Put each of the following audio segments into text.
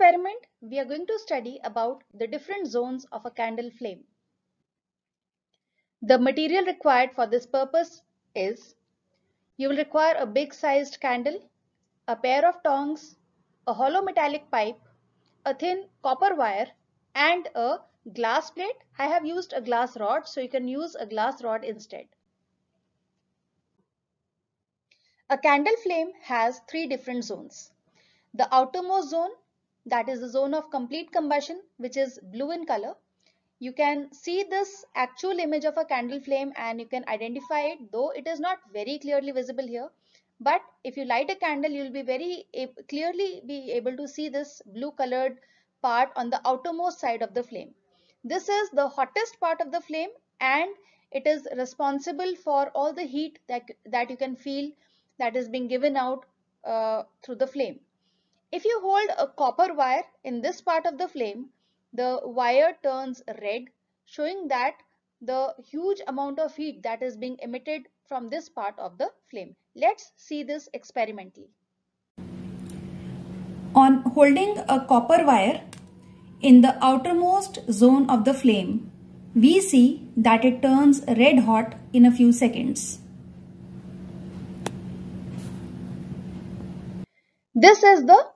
experiment, we are going to study about the different zones of a candle flame. The material required for this purpose is you will require a big sized candle, a pair of tongs, a hollow metallic pipe, a thin copper wire and a glass plate. I have used a glass rod so you can use a glass rod instead. A candle flame has three different zones. The outermost zone that is the zone of complete combustion which is blue in color. You can see this actual image of a candle flame and you can identify it though it is not very clearly visible here. But if you light a candle you will be very clearly be able to see this blue colored part on the outermost side of the flame. This is the hottest part of the flame and it is responsible for all the heat that, that you can feel that is being given out uh, through the flame. If you hold a copper wire in this part of the flame, the wire turns red showing that the huge amount of heat that is being emitted from this part of the flame. Let's see this experimentally. On holding a copper wire in the outermost zone of the flame, we see that it turns red hot in a few seconds. This is the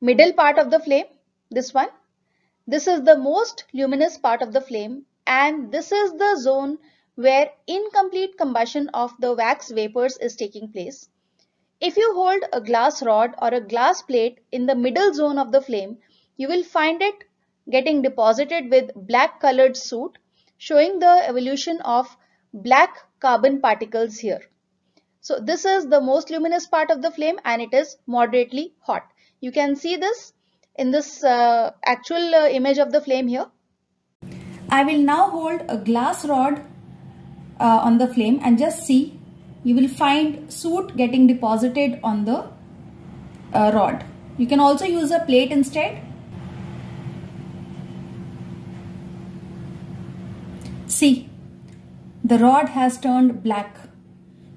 middle part of the flame, this one. This is the most luminous part of the flame and this is the zone where incomplete combustion of the wax vapors is taking place. If you hold a glass rod or a glass plate in the middle zone of the flame, you will find it getting deposited with black colored soot showing the evolution of black carbon particles here. So this is the most luminous part of the flame and it is moderately hot. You can see this in this uh, actual uh, image of the flame here. I will now hold a glass rod uh, on the flame and just see you will find soot getting deposited on the uh, rod. You can also use a plate instead. See, the rod has turned black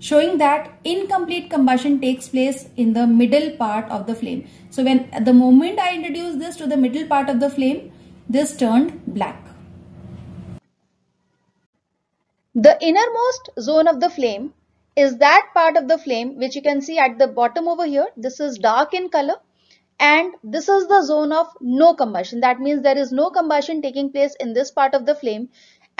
showing that incomplete combustion takes place in the middle part of the flame. So when at the moment I introduce this to the middle part of the flame, this turned black. The innermost zone of the flame is that part of the flame which you can see at the bottom over here. This is dark in color and this is the zone of no combustion. That means there is no combustion taking place in this part of the flame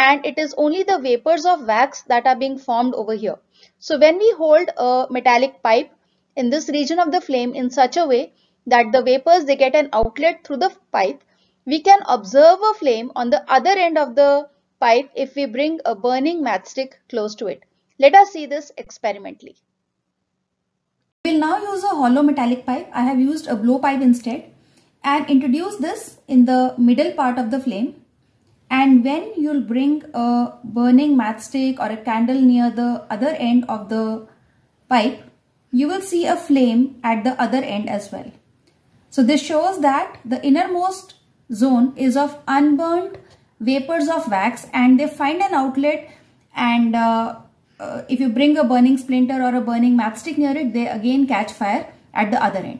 and it is only the vapors of wax that are being formed over here. So when we hold a metallic pipe in this region of the flame in such a way that the vapors they get an outlet through the pipe, we can observe a flame on the other end of the pipe if we bring a burning matchstick close to it. Let us see this experimentally. We will now use a hollow metallic pipe. I have used a blowpipe instead and introduce this in the middle part of the flame and when you'll bring a burning matchstick or a candle near the other end of the pipe, you will see a flame at the other end as well. So this shows that the innermost zone is of unburnt vapors of wax and they find an outlet and uh, uh, if you bring a burning splinter or a burning matchstick near it, they again catch fire at the other end.